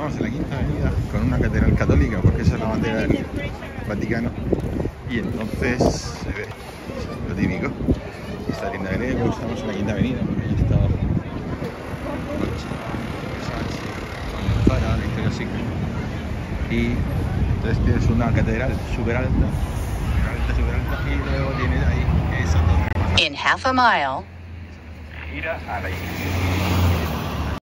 Estamos en la Quinta Avenida con una catedral católica, porque esa es la bandera del Vaticano. Y entonces se ve lo típico. Esta linda avenida, estamos en la Quinta Avenida, porque ahí está Zara, Victoria's Secret. Y entonces tienes una catedral súper alta, alta, súper alta, y luego tienes ahí esa torre. In half a mile, Gira a la izquierda.